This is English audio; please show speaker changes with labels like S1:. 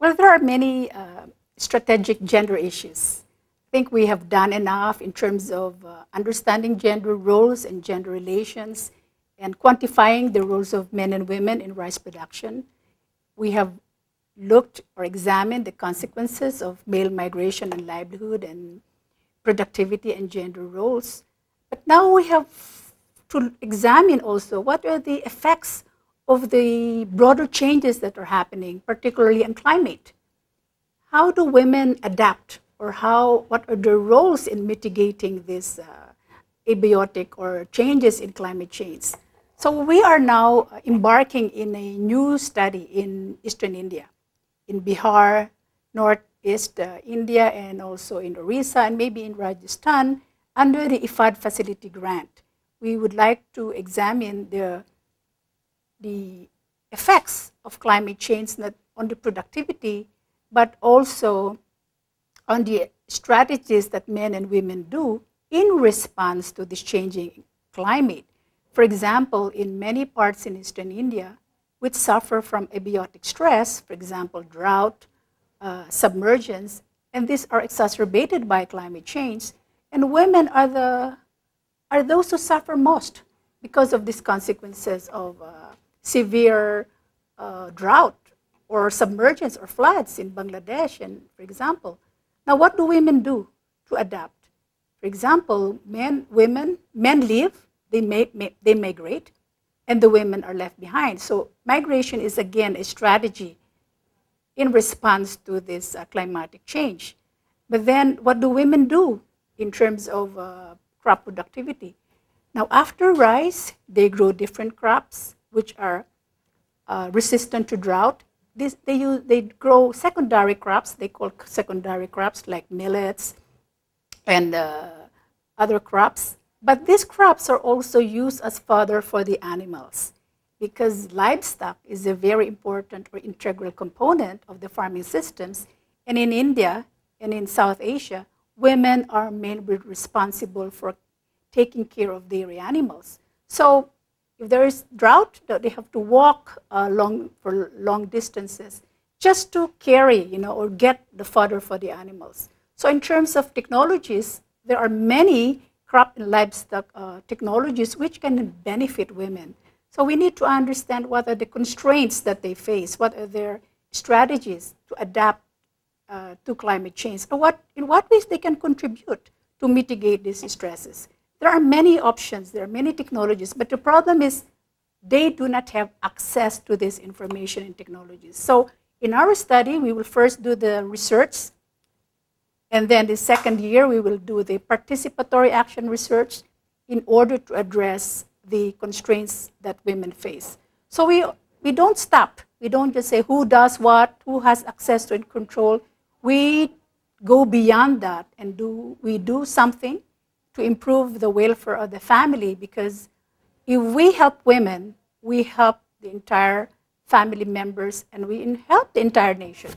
S1: Well, there are many uh, strategic gender issues. I think we have done enough in terms of uh, understanding gender roles and gender relations and quantifying the roles of men and women in rice production. We have looked or examined the consequences of male migration and livelihood and productivity and gender roles. But now we have to examine also what are the effects of the broader changes that are happening, particularly in climate. How do women adapt or how, what are their roles in mitigating this uh, abiotic or changes in climate change? So we are now embarking in a new study in Eastern India, in Bihar, Northeast uh, India, and also in Orissa, and maybe in Rajasthan, under the IFAD facility grant. We would like to examine the, the effects of climate change on the productivity, but also on the strategies that men and women do in response to this changing climate. For example, in many parts in eastern India, which suffer from abiotic stress, for example, drought, uh, submergence, and these are exacerbated by climate change, and women are, the, are those who suffer most because of these consequences of uh, severe uh, drought or submergence or floods in Bangladesh, and for example. Now, what do women do to adapt? For example, men, women, men leave they, may, may, they migrate, and the women are left behind. So migration is again a strategy in response to this uh, climatic change. But then what do women do in terms of uh, crop productivity? Now after rice, they grow different crops which are uh, resistant to drought. This, they, use, they grow secondary crops, they call secondary crops like millets and uh, other crops but these crops are also used as fodder for the animals because livestock is a very important or integral component of the farming systems. And in India and in South Asia, women are mainly responsible for taking care of dairy animals. So if there is drought, they have to walk uh, long, for long distances just to carry, you know, or get the fodder for the animals. So in terms of technologies, there are many crop and livestock uh, technologies which can benefit women. So we need to understand what are the constraints that they face, what are their strategies to adapt uh, to climate change, and what, in what ways they can contribute to mitigate these stresses. There are many options, there are many technologies, but the problem is they do not have access to this information and technologies. So in our study, we will first do the research and then the second year, we will do the participatory action research in order to address the constraints that women face. So we, we don't stop. We don't just say who does what, who has access to and control. We go beyond that and do, we do something to improve the welfare of the family because if we help women, we help the entire family members and we help the entire nation.